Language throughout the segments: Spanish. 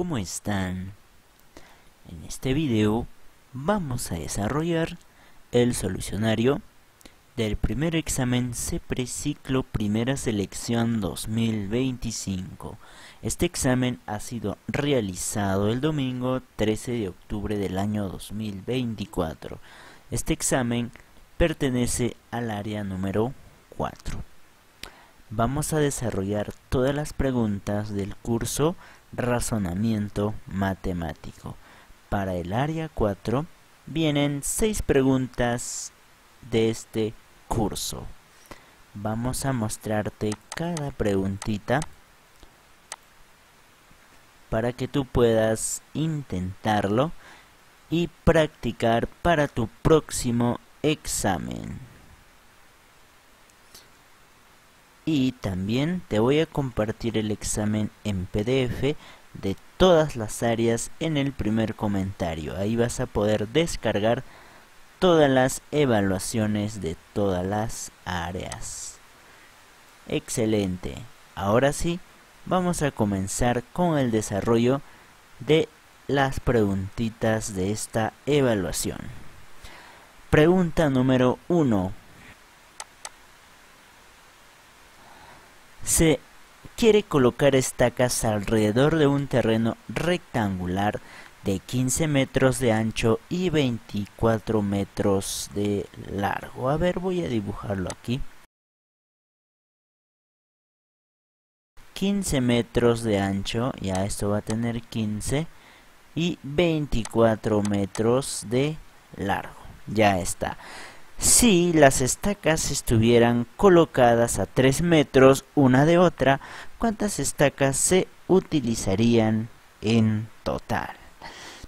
¿cómo están? En este video vamos a desarrollar el solucionario del primer examen CEPRE-Ciclo Primera Selección 2025. Este examen ha sido realizado el domingo 13 de octubre del año 2024. Este examen pertenece al área número 4. Vamos a desarrollar todas las preguntas del curso Razonamiento Matemático. Para el área 4 vienen 6 preguntas de este curso. Vamos a mostrarte cada preguntita para que tú puedas intentarlo y practicar para tu próximo examen. Y también te voy a compartir el examen en PDF de todas las áreas en el primer comentario. Ahí vas a poder descargar todas las evaluaciones de todas las áreas. Excelente. Ahora sí, vamos a comenzar con el desarrollo de las preguntitas de esta evaluación. Pregunta número 1. Se quiere colocar estacas alrededor de un terreno rectangular de 15 metros de ancho y 24 metros de largo. A ver, voy a dibujarlo aquí. 15 metros de ancho, ya esto va a tener 15 y 24 metros de largo. Ya está. Si las estacas estuvieran colocadas a 3 metros una de otra, ¿cuántas estacas se utilizarían en total?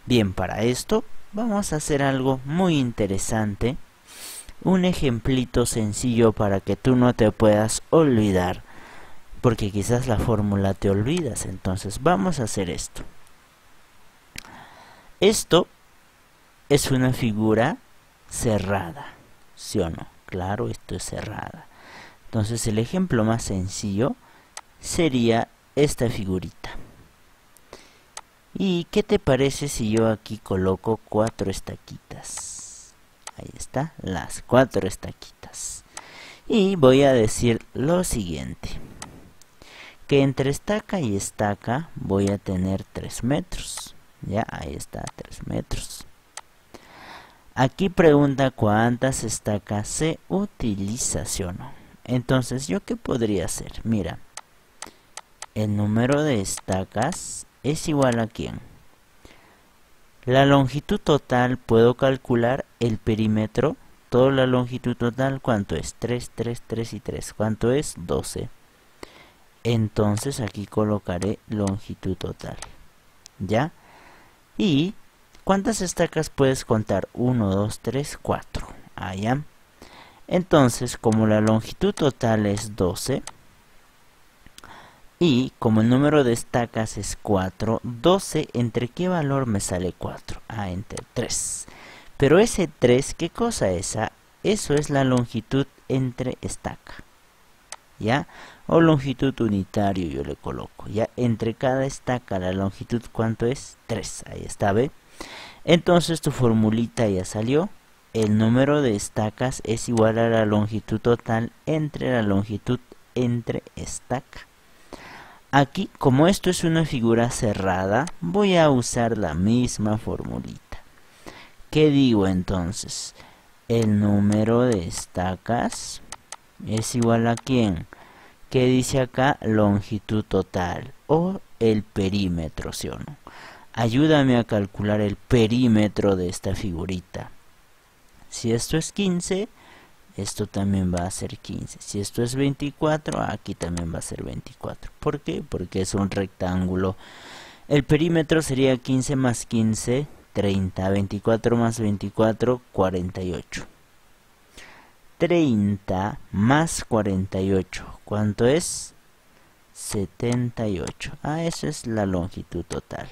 Bien, para esto vamos a hacer algo muy interesante. Un ejemplito sencillo para que tú no te puedas olvidar. Porque quizás la fórmula te olvidas. Entonces vamos a hacer esto. Esto es una figura cerrada. ¿Sí o no? Claro, esto es cerrada. Entonces el ejemplo más sencillo sería esta figurita. ¿Y qué te parece si yo aquí coloco cuatro estaquitas? Ahí está, las cuatro estaquitas. Y voy a decir lo siguiente. Que entre estaca y estaca voy a tener 3 metros. Ya, ahí está, 3 metros. Aquí pregunta cuántas estacas se utiliza, ¿sí o no? Entonces, ¿yo qué podría hacer? Mira, el número de estacas es igual a quién? La longitud total, puedo calcular el perímetro. Toda la longitud total, ¿cuánto es? 3, 3, 3 y 3. ¿Cuánto es? 12. Entonces aquí colocaré longitud total. ¿Ya? Y ¿cuántas estacas puedes contar? 1, 2, 3, 4. Allá. Entonces, como la longitud total es 12, y como el número de estacas es 4, 12, ¿entre qué valor me sale 4? Ah, entre 3. Pero ese 3, ¿qué cosa es? Ah, eso es la longitud entre estaca. ¿Ya? O longitud unitario yo le coloco. ¿Ya? Entre cada estaca la longitud, ¿cuánto es? 3. Ahí está, ¿ve? Entonces tu formulita ya salió. El número de estacas es igual a la longitud total entre la longitud entre estaca. Aquí, como esto es una figura cerrada, voy a usar la misma formulita. ¿Qué digo entonces? El número de estacas es igual a quién? ¿Qué dice acá? Longitud total o el perímetro, ¿sí o no? Ayúdame a calcular el perímetro de esta figurita. Si esto es 15, esto también va a ser 15. Si esto es 24, aquí también va a ser 24. ¿Por qué? Porque es un rectángulo. El perímetro sería 15 más 15, 30. 24 más 24, 48. 30 más 48. ¿Cuánto es? 78. Ah, eso es la longitud total.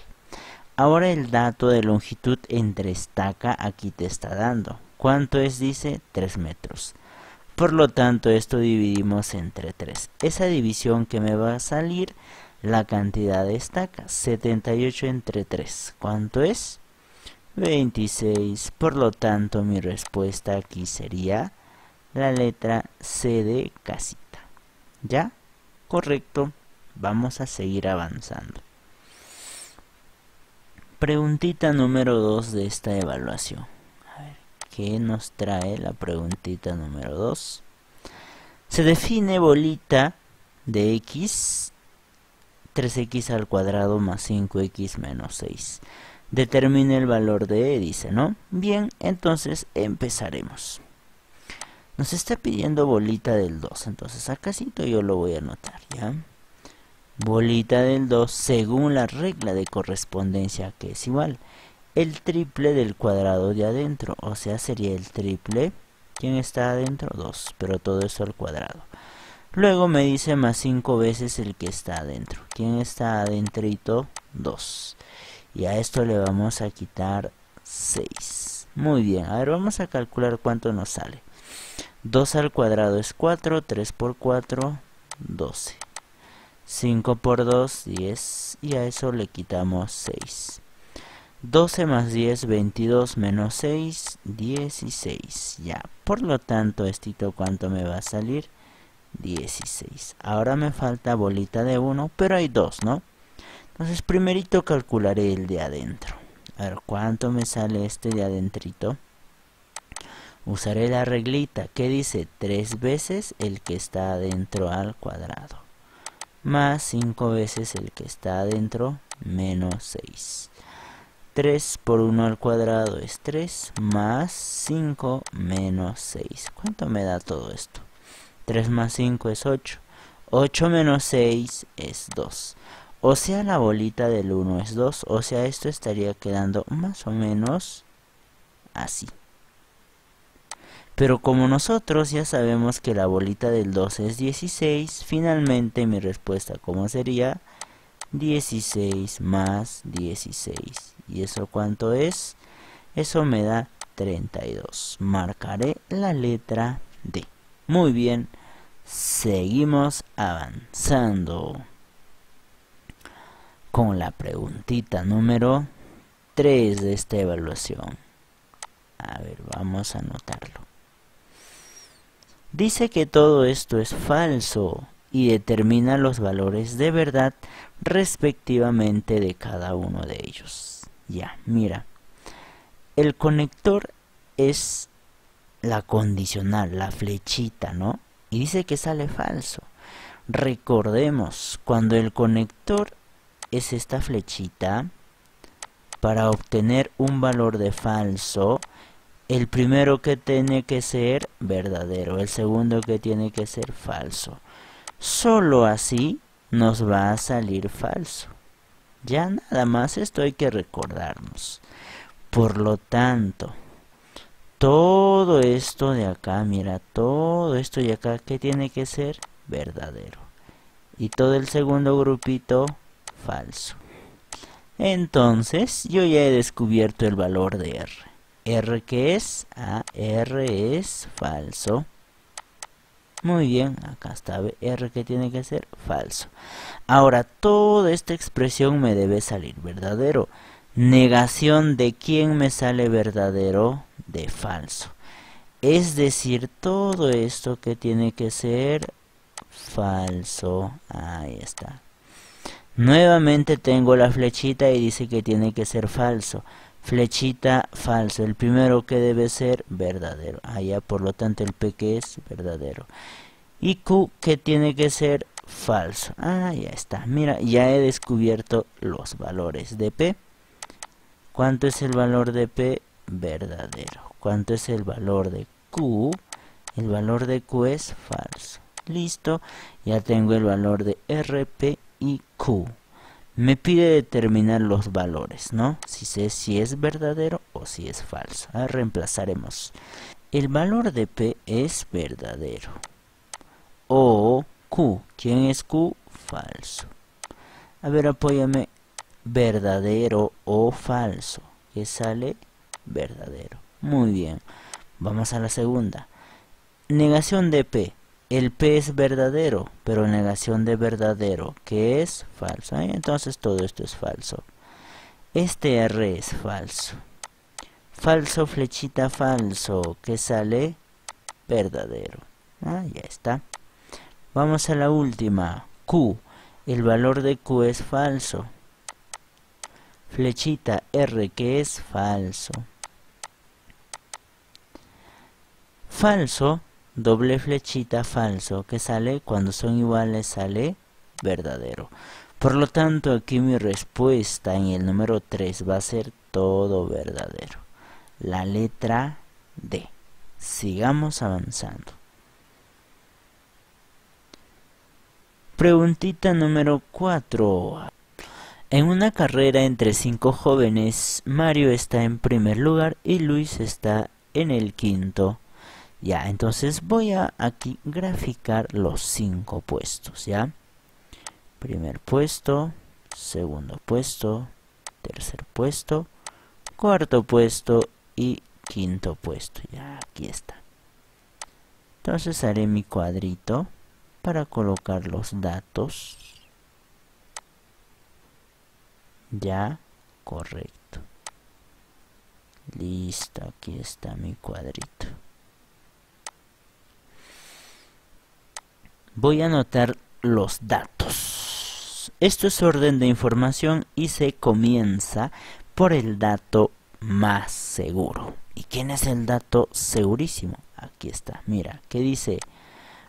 Ahora el dato de longitud entre estaca aquí te está dando. ¿Cuánto es? Dice 3 metros. Por lo tanto, esto dividimos entre 3. Esa división que me va a salir la cantidad de estacas. 78 entre 3. ¿Cuánto es? 26. Por lo tanto, mi respuesta aquí sería la letra C de casita. ¿Ya? Correcto. Vamos a seguir avanzando. Preguntita número 2 de esta evaluación. A ver, ¿qué nos trae la preguntita número 2? Se define bolita de x 3x al cuadrado más 5x menos 6. Determine el valor de E, dice, ¿no? Bien, entonces empezaremos. Nos está pidiendo bolita del 2, entonces acá yo lo voy a anotar, ¿ya? Bolita del 2 según la regla de correspondencia que es igual. El triple del cuadrado de adentro, o sea, sería el triple. ¿Quién está adentro? 2, pero todo eso al cuadrado. Luego me dice más 5 veces el que está adentro. ¿Quién está adentrito? 2. Y a esto le vamos a quitar 6. Muy bien, a ver, vamos a calcular cuánto nos sale. 2 al cuadrado es 4, 3 por 4, 12. 5 por 2, 10. Y a eso le quitamos 6. 12 más 10, 22 menos 6, 16. Ya, por lo tanto, estito cuánto me va a salir? 16. Ahora me falta bolita de 1, pero hay 2, ¿no? Entonces primerito calcularé el de adentro. A ver, ¿cuánto me sale este de adentrito? Usaré la reglita que dice 3 veces el que está adentro al cuadrado. Más 5 veces el que está adentro menos 6. 3 por 1 al cuadrado es 3 más 5 menos 6. ¿Cuánto me da todo esto? 3 más 5 es 8. 8 menos 6 es 2. O sea, la bolita del 1 es 2. O sea, esto estaría quedando más o menos así. Pero como nosotros ya sabemos que la bolita del 2 es 16, finalmente mi respuesta como sería 16 más 16. ¿Y eso cuánto es? Eso me da 32. Marcaré la letra D. Muy bien. Seguimos avanzando con la preguntita número 3 de esta evaluación. A ver, vamos a anotarlo. Dice que todo esto es falso y determina los valores de verdad respectivamente de cada uno de ellos. Ya, mira. El conector es la condicional, la flechita, ¿no? y dice que sale falso. Recordemos, cuando el conector es esta flechita, para obtener un valor de falso, el primero que tiene que ser verdadero, el segundo que tiene que ser falso. Solo así nos va a salir falso. Ya nada más esto hay que recordarnos. Por lo tanto, todo esto de acá, mira, todo esto de acá, que tiene que ser? Verdadero. Y todo el segundo grupito, falso. Entonces, yo ya he descubierto el valor de R. ¿R qué es? Ah, R es falso. Muy bien, acá está R que tiene que ser falso. Ahora, toda esta expresión me debe salir verdadero. Negación de quién me sale verdadero de falso. Es decir, todo esto que tiene que ser falso. Ahí está. Nuevamente tengo la flechita y dice que tiene que ser falso. Flechita falso. El primero que debe ser verdadero. Allá por lo tanto el P que es verdadero. Y Q que tiene que ser falso. Ah, ya está. Mira, ya he descubierto los valores de P. ¿Cuánto es el valor de P? verdadero. ¿Cuánto es el valor de Q? El valor de Q es falso. Listo, ya tengo el valor de RP y Q. Me pide determinar los valores, ¿no? Si sé si es verdadero o si es falso. Ahora reemplazaremos. El valor de P es verdadero. O Q. ¿Quién es Q? Falso. A ver, apóyame. Verdadero o falso. ¿Qué sale? verdadero. Muy bien. Vamos a la segunda. Negación de P. el P es verdadero, pero negación de verdadero, que es falso. ¿eh? Entonces todo esto es falso. Este R es falso. Falso, flechita, falso, que sale verdadero. Ah, ya está. Vamos a la última. Q. El valor de Q es falso. Flechita R que es falso. Falso, doble flechita falso, que sale cuando son iguales sale verdadero. Por lo tanto, aquí mi respuesta en el número 3 va a ser todo verdadero. La letra D. Sigamos avanzando. Preguntita número 4. En una carrera entre cinco jóvenes, Mario está en primer lugar y Luis está en el quinto. Ya, entonces voy a aquí graficar los cinco puestos, ¿ya? Primer puesto, segundo puesto, tercer puesto, cuarto puesto y quinto puesto. Ya, aquí está. Entonces haré mi cuadrito para colocar los datos. Ya, correcto. Listo, aquí está mi cuadrito. Voy a anotar los datos. Esto es orden de información y se comienza por el dato más seguro. ¿Y quién es el dato segurísimo? Aquí está, mira, ¿qué dice?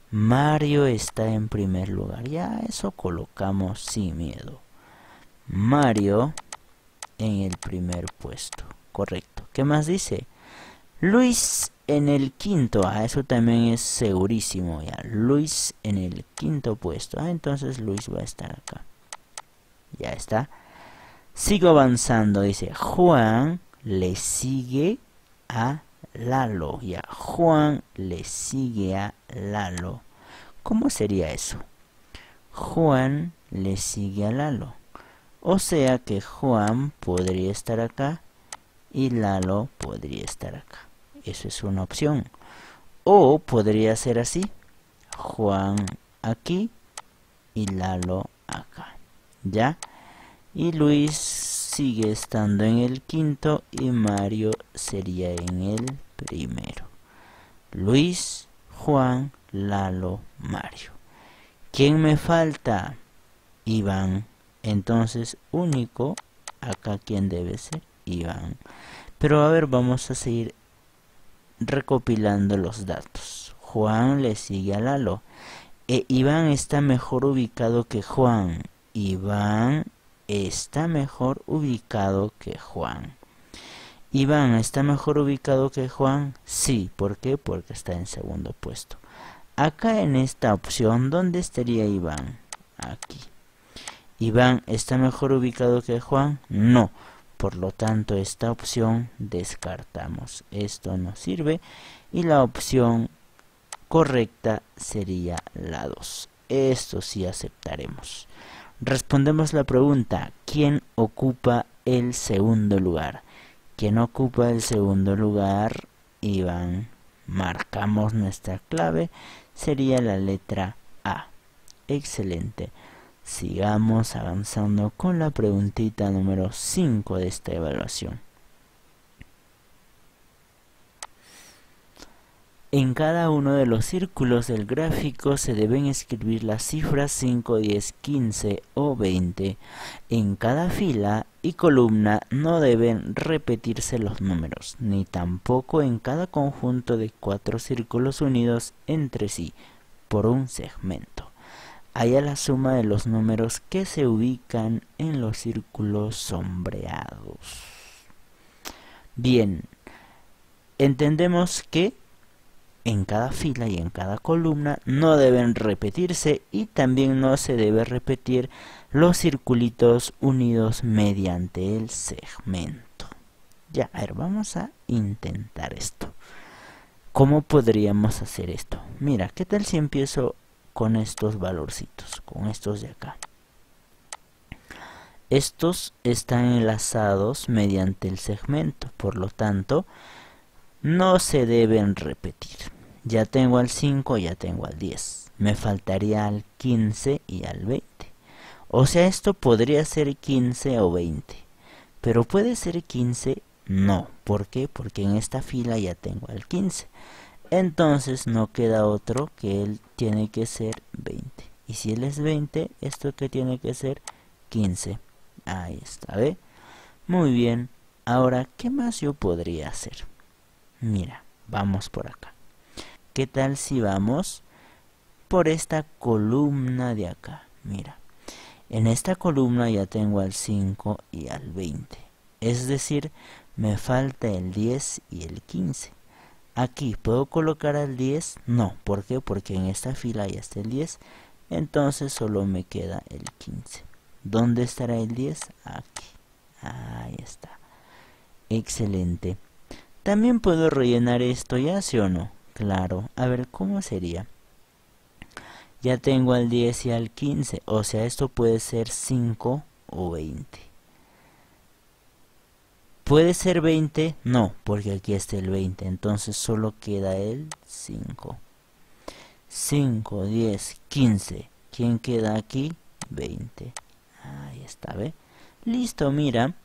Mario está en primer lugar. Ya eso colocamos sin miedo. Mario en el primer puesto. Correcto. ¿Qué más dice? Luis en el quinto. Ah, eso también es segurísimo ya. Luis en el quinto puesto. Ah, entonces Luis va a estar acá. Ya está. Sigo avanzando. Dice Juan le sigue a Lalo. Ya, Juan le sigue a Lalo. ¿Cómo sería eso? Juan le sigue a Lalo. O sea que Juan podría estar acá y Lalo podría estar acá. Eso es una opción. O podría ser así. Juan aquí y Lalo acá. ¿Ya? Y Luis sigue estando en el quinto y Mario sería en el primero. Luis, Juan, Lalo, Mario. ¿Quién me falta? Iván. Entonces, único, acá quién debe ser? Iván. Pero a ver, vamos a seguir recopilando los datos. Juan le sigue a Lalo. E Iván está mejor ubicado que Juan. Iván está mejor ubicado que Juan. Iván está mejor ubicado que Juan. Sí, ¿por qué? Porque está en segundo puesto. Acá en esta opción, ¿dónde estaría Iván? Aquí. ¿Iván está mejor ubicado que Juan? No. Por lo tanto, esta opción descartamos. Esto no sirve. Y la opción correcta sería la 2. Esto sí aceptaremos. Respondemos la pregunta, ¿quién ocupa el segundo lugar? ¿Quién ocupa el segundo lugar? Iván. Marcamos nuestra clave, sería la letra A. Excelente. Sigamos avanzando con la preguntita número 5 de esta evaluación. En cada uno de los círculos del gráfico se deben escribir las cifras 5, 10, 15 o 20. En cada fila y columna no deben repetirse los números, ni tampoco en cada conjunto de cuatro círculos unidos entre sí por un segmento. Haya la suma de los números que se ubican en los círculos sombreados. Bien, entendemos que en cada fila y en cada columna no deben repetirse y también no se debe repetir los circulitos unidos mediante el segmento. Ya, a ver, vamos a intentar esto. ¿Cómo podríamos hacer esto? Mira, ¿qué tal si empiezo con estos valorcitos, con estos de acá? Estos están enlazados mediante el segmento, por lo tanto, no se deben repetir. Ya tengo al 5, ya tengo al 10. Me faltaría al 15 y al 20. O sea, esto podría ser 15 o 20. Pero puede ser 15, no. ¿Por qué? Porque en esta fila ya tengo al 15. Entonces no queda otro que él tiene que ser 20. Y si él es 20, esto que tiene que ser 15. Ahí está, ¿ve? Muy bien. Ahora, ¿qué más yo podría hacer? Mira, vamos por acá. ¿Qué tal si vamos por esta columna de acá? Mira, en esta columna ya tengo al 5 y al 20. Es decir, me falta el 10 y el 15. Aquí, ¿puedo colocar al 10? No, ¿por qué? Porque en esta fila ya está el 10, entonces solo me queda el 15. ¿Dónde estará el 10? Aquí. Ahí está. Excelente. También puedo rellenar esto, ¿ya sí o no? Claro. A ver, ¿cómo sería? Ya tengo al 10 y al 15, o sea, esto puede ser 5 o 20. ¿Puede ser 20? No, porque aquí está el 20. Entonces solo queda el 5. 5, 10, 15. ¿Quién queda aquí? 20. Ahí está, ¿ve? Listo, mira.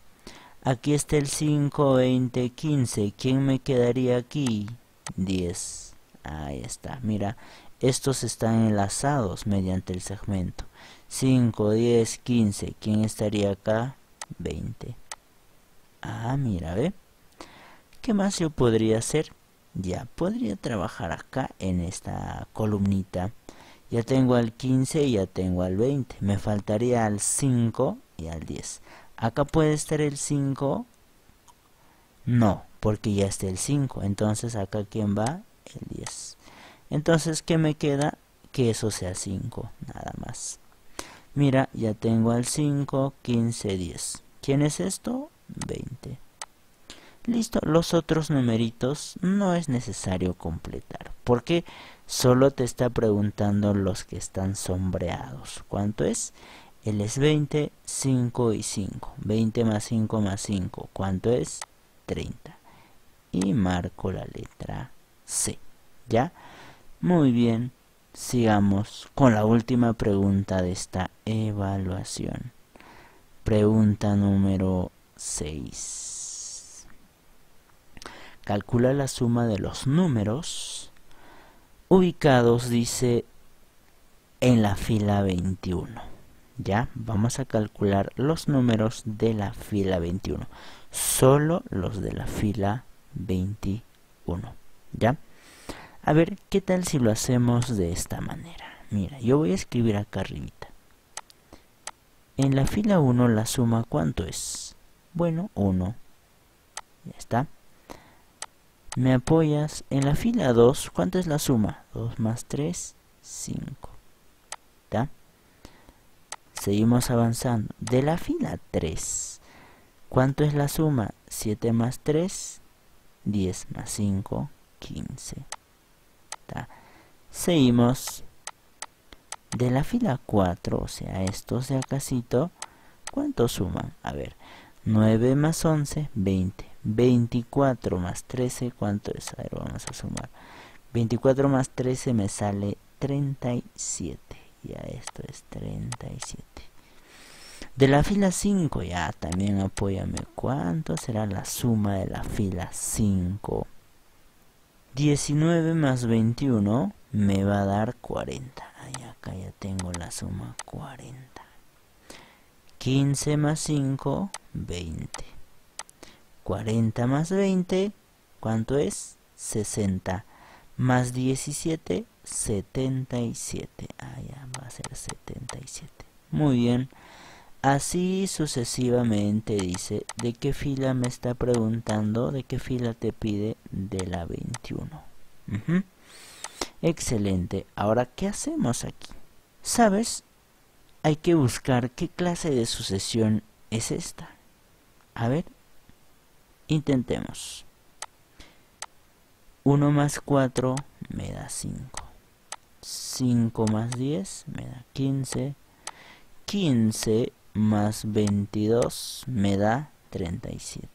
Aquí está el 5, 20, 15. ¿Quién me quedaría aquí? 10. Ahí está, mira. Estos están enlazados mediante el segmento. 5, 10, 15. ¿Quién estaría acá? 20. Ah, mira, ¿ve? ¿Qué más yo podría hacer? Ya, podría trabajar acá en esta columnita. Ya tengo al 15 y ya tengo al 20. Me faltaría al 5 y al 10. Acá puede estar el 5. No, porque ya está el 5. Entonces acá quién va? El 10. Entonces, ¿qué me queda? Que eso sea 5, nada más. Mira, ya tengo al 5, 15, 10. ¿Quién es esto? 20. Listo, los otros numeritos no es necesario completar, porque solo te está preguntando los que están sombreados. ¿Cuánto es? Él es 20, 5 y 5. 20 más 5 más 5. ¿Cuánto es? 30. Y marco la letra C. ¿Ya? Muy bien. Sigamos con la última pregunta de esta evaluación. Pregunta número 6. Calcula la suma de los números ubicados, dice, en la fila 21. Ya, vamos a calcular los números de la fila 21. Solo los de la fila 21. ¿Ya? A ver, ¿qué tal si lo hacemos de esta manera? Mira, yo voy a escribir acá arribita. En la fila 1 la suma, ¿cuánto es? Bueno, 1. Ya está. Me apoyas en la fila 2. ¿Cuánto es la suma? 2 más 3, 5. ¿Está? Seguimos avanzando. De la fila 3. ¿Cuánto es la suma? 7 más 3, 10 más 5, 15. ¿Está? Seguimos. De la fila 4, o sea, estos de acácito, ¿cuánto suman? A ver, 9 más 11, 20. 24 más 13, ¿cuánto es? A ver, vamos a sumar. 24 más 13 me sale 37. Ya esto es 37. De la fila 5, ya también apóyame. ¿Cuánto será la suma de la fila 5? 19 más 21 me va a dar 40. Ahí acá ya tengo la suma 40. 15 más 5, 20. 40 más 20, ¿cuánto es? 60. Más 17, 77. Ah, ya va a ser 77. Muy bien. Así sucesivamente dice, ¿de qué fila me está preguntando? ¿De qué fila te pide? De la 21. Excelente. Ahora, ¿qué hacemos aquí? ¿Sabes? Hay que buscar qué clase de sucesión es esta. A ver, intentemos. 1 más 4 me da 5. 5 más 10 me da 15. 15 más 22 me da 37.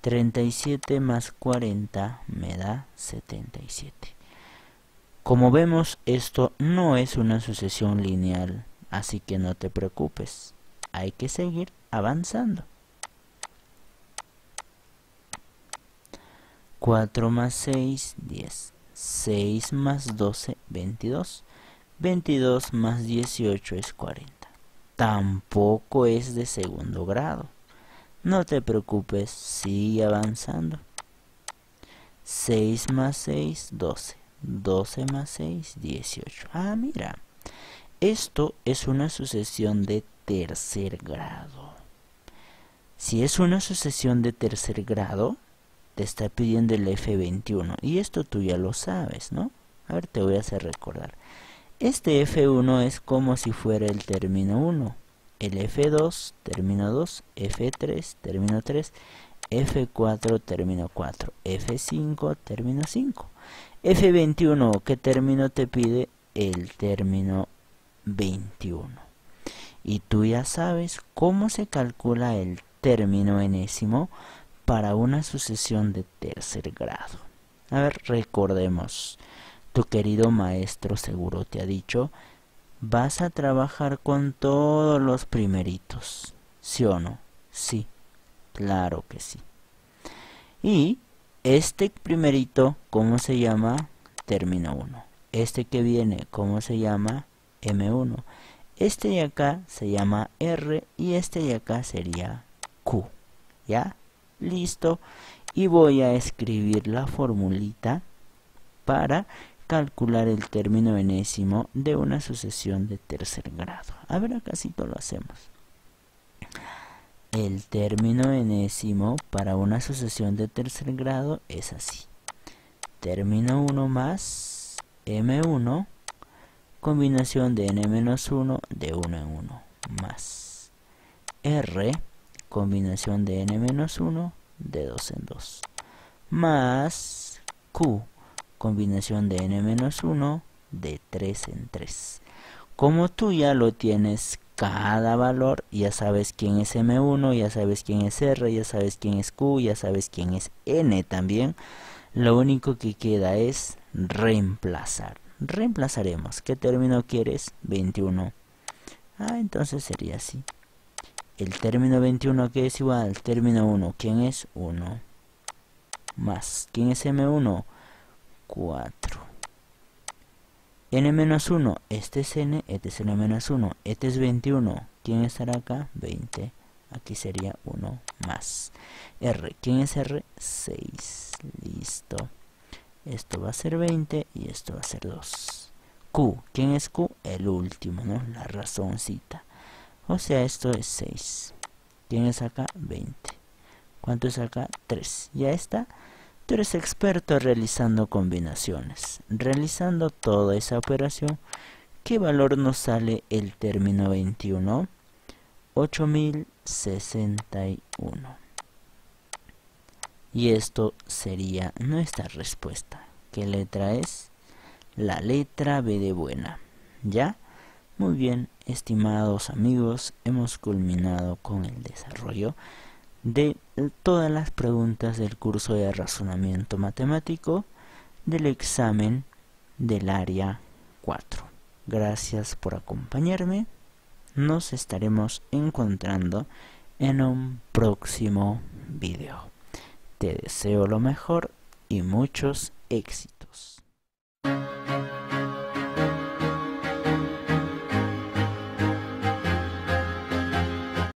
37 más 40 me da 77. Como vemos, esto no es una sucesión lineal, así que no te preocupes. Hay que seguir avanzando. 4 más 6, 10. 6 más 12, 22. 22 más 18 es 40. Tampoco es de segundo grado. No te preocupes, sigue avanzando. 6 más 6, 12. 12 más 6, 18. Ah, mira. Esto es una sucesión de tercer grado. Si es una sucesión de tercer grado, te está pidiendo el F21. Y esto tú ya lo sabes, ¿no? A ver, te voy a hacer recordar. Este F1 es como si fuera el término 1. El F2, término 2. F3, término 3. F4, término 4. F5, término 5. F21, ¿qué término te pide? El término 21. Y tú ya sabes cómo se calcula el término enésimo para una sucesión de tercer grado. A ver, recordemos. Tu querido maestro seguro te ha dicho, vas a trabajar con todos los primeritos. ¿Sí o no? Sí, claro que sí. Y este primerito, ¿cómo se llama? Término 1. Este que viene, ¿cómo se llama? M1. Este de acá se llama R y este de acá sería Q. ¿Ya? Listo. Y voy a escribir la formulita para calcular el término enésimo de una sucesión de tercer grado. A ver, acá lo hacemos. El término enésimo para una sucesión de tercer grado es así. Término 1 más m1, combinación de n-1 de 1 en 1, más r, combinación de n-1 de 2 en 2, más q, combinación de n-1 de 3 en 3. Como tú ya lo tienes cada valor, ya sabes quién es M1, ya sabes quién es R, ya sabes quién es Q, ya sabes quién es N también. Lo único que queda es reemplazar. Reemplazaremos. ¿Qué término quieres? 21. Ah, entonces sería así. El término 21 que es igual al término 1. ¿Quién es? 1. Más. ¿Quién es M1? 4. n-1, este es n, este es n-1, este es 21. ¿Quién estará acá? 20. Aquí sería 1 más. R, ¿quién es R? 6. Listo. Esto va a ser 20 y esto va a ser 2. Q, ¿quién es Q? El último, ¿no? La razoncita. O sea, esto es 6. ¿Quién es acá? 20. ¿Cuánto es acá? 3. Ya está. Tú eres experto realizando combinaciones. Realizando toda esa operación, ¿qué valor nos sale el término 21? 8061. Y esto sería nuestra respuesta. ¿Qué letra es? La letra B de buena. ¿Ya? Muy bien, estimados amigos, hemos culminado con el desarrollo de todas las preguntas del curso de razonamiento matemático del examen del área 4. Gracias por acompañarme. Nos estaremos encontrando en un próximo video. Te deseo lo mejor y muchos éxitos.